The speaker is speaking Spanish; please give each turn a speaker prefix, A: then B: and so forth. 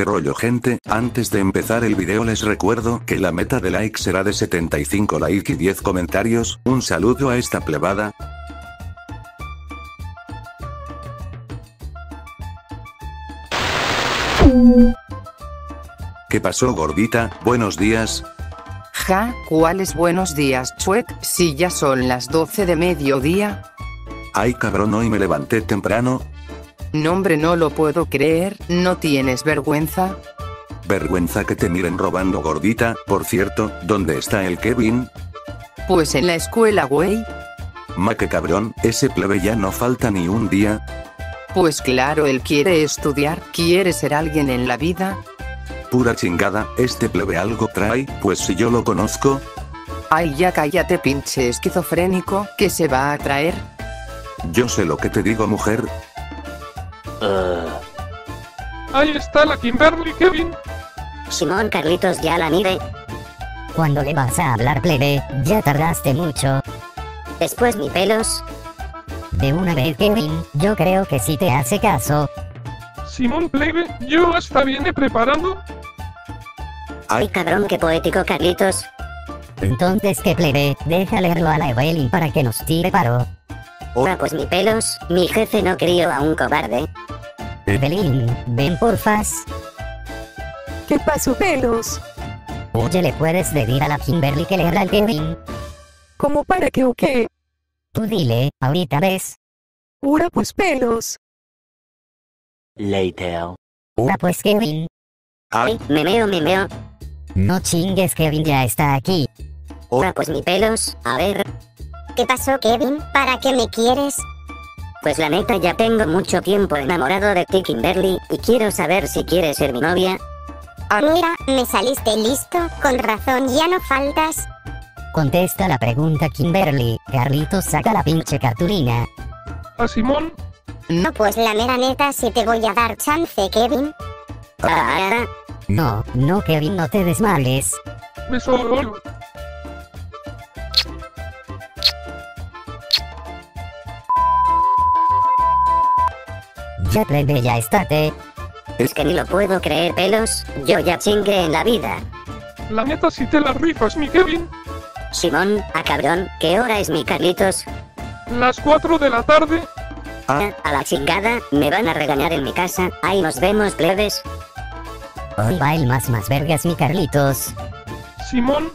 A: qué rollo gente, antes de empezar el video les recuerdo que la meta de like será de 75 like y 10 comentarios, un saludo a esta plebada. ¿Qué pasó gordita? Buenos días.
B: Ja, ¿cuáles buenos días, Chuec? Si ya son las 12 de mediodía.
A: Ay cabrón hoy me levanté temprano.
B: Nombre no lo puedo creer, ¿no tienes vergüenza?
A: Vergüenza que te miren robando gordita, por cierto, ¿dónde está el Kevin?
B: Pues en la escuela, güey.
A: Ma que cabrón, ese plebe ya no falta ni un día.
B: Pues claro, él quiere estudiar, quiere ser alguien en la vida.
A: Pura chingada, este plebe algo trae, pues si yo lo conozco.
B: Ay, ya cállate, pinche esquizofrénico, que se va a traer.
A: Yo sé lo que te digo mujer,
C: Ahí está la Kimberly, Kevin.
D: Simón Carlitos ya la mire.
E: Cuando le vas a hablar plebe, ya tardaste mucho.
D: Después mi pelos.
E: De una vez Kevin, yo creo que sí te hace caso.
C: Simón Plebe, yo hasta viene preparando.
D: Ay cabrón que poético Carlitos.
E: Entonces que plebe, deja leerlo a la Evelyn para que nos tire paro.
D: Ahora pues mi pelos, mi jefe no crió a un cobarde.
E: Evelyn, ven porfas.
F: ¿Qué pasó, pelos?
E: Oye, ¿le puedes decir a la Kimberly que leerla al Kevin?
F: ¿Cómo para qué o qué?
E: Tú dile, ahorita ves.
F: Ura pues, pelos.
G: Later.
E: Ura pues Kevin.
D: Ay, me meo, me meo.
E: No chingues, Kevin ya está aquí.
D: Ahora pues mi pelos, a ver.
H: ¿Qué pasó, Kevin? ¿Para qué me quieres?
D: Pues la neta ya tengo mucho tiempo enamorado de ti Kimberly y quiero saber si quieres ser mi novia.
H: Ah, mira, me saliste listo, con razón ya no faltas.
E: Contesta la pregunta Kimberly, Carlitos saca la pinche cartulina.
C: A Simón,
H: No, pues la mera neta si te voy a dar chance, Kevin.
D: Ah,
E: No, no Kevin, no te desmales.
C: me sobró.
E: Ya plebe, ya estate.
D: es que ni lo puedo creer pelos, yo ya chingue en la vida.
C: La neta si te la rifas, mi Kevin.
D: Simón, a cabrón, ¿qué hora es mi Carlitos?
C: Las 4 de la tarde.
D: Ah, a la chingada, me van a regañar en mi casa, ahí nos vemos plebes.
E: Hoy va el más más vergas mi Carlitos.
C: Simón,